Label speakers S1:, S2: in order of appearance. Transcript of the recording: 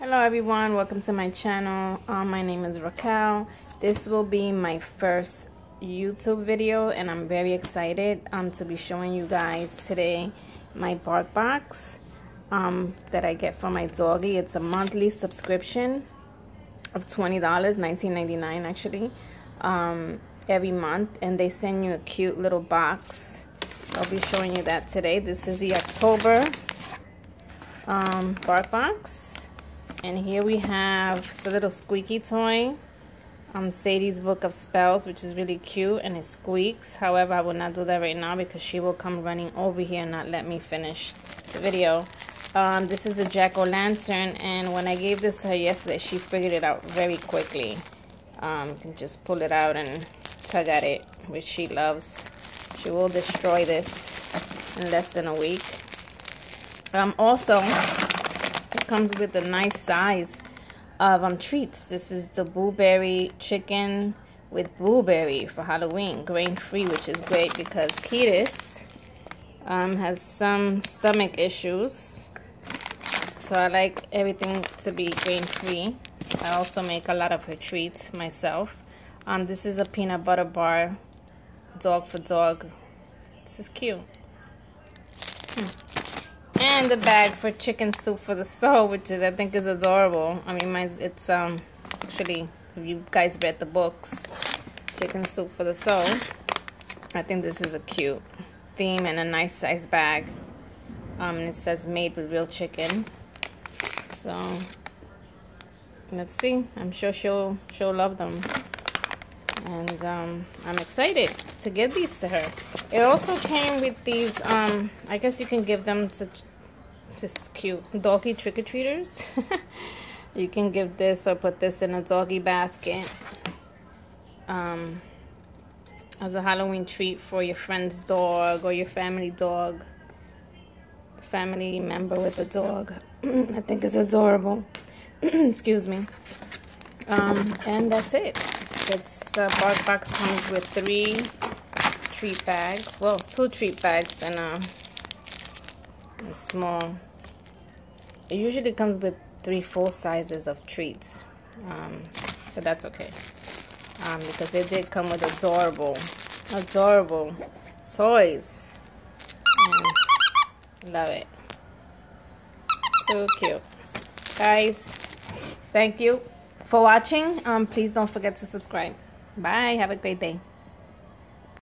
S1: Hello everyone, welcome to my channel. Um, my name is Raquel. This will be my first YouTube video and I'm very excited um, to be showing you guys today my bark box um, that I get from my doggy. It's a monthly subscription of $20, $19.99 actually, um, every month and they send you a cute little box. I'll be showing you that today. This is the October um, bark box and here we have it's a little squeaky toy. Um, Sadie's Book of Spells, which is really cute, and it squeaks. However, I will not do that right now because she will come running over here and not let me finish the video. Um, this is a jack-o'-lantern, and when I gave this to her yesterday, she figured it out very quickly. Um, you can just pull it out and tug at it, which she loves. She will destroy this in less than a week. Um, also, comes with a nice size of um, treats. This is the blueberry chicken with blueberry for Halloween, grain-free, which is great because Ketis um, has some stomach issues. So I like everything to be grain-free. I also make a lot of her treats myself. Um, this is a peanut butter bar, dog for dog. This is cute. Hmm the bag for chicken soup for the soul which is i think is adorable. I mean my it's um actually if you guys read the books chicken soup for the soul i think this is a cute theme and a nice size bag. Um and it says made with real chicken. So let's see. I'm sure she'll she'll love them. And um, I'm excited to give these to her. It also came with these, um, I guess you can give them to just cute. Doggy trick-or-treaters. you can give this or put this in a doggy basket. Um, as a Halloween treat for your friend's dog or your family dog. Family member with a dog. I think it's adorable. Excuse me. Um, and that's it. It's uh, Bark Box comes with three treat bags. Well, two treat bags and a, a small it usually comes with three full sizes of treats. Um, but that's okay. Um, because they did come with adorable, adorable toys. And love it. So cute. Guys, thank you for watching. Um, please don't forget to subscribe. Bye. Have a great day.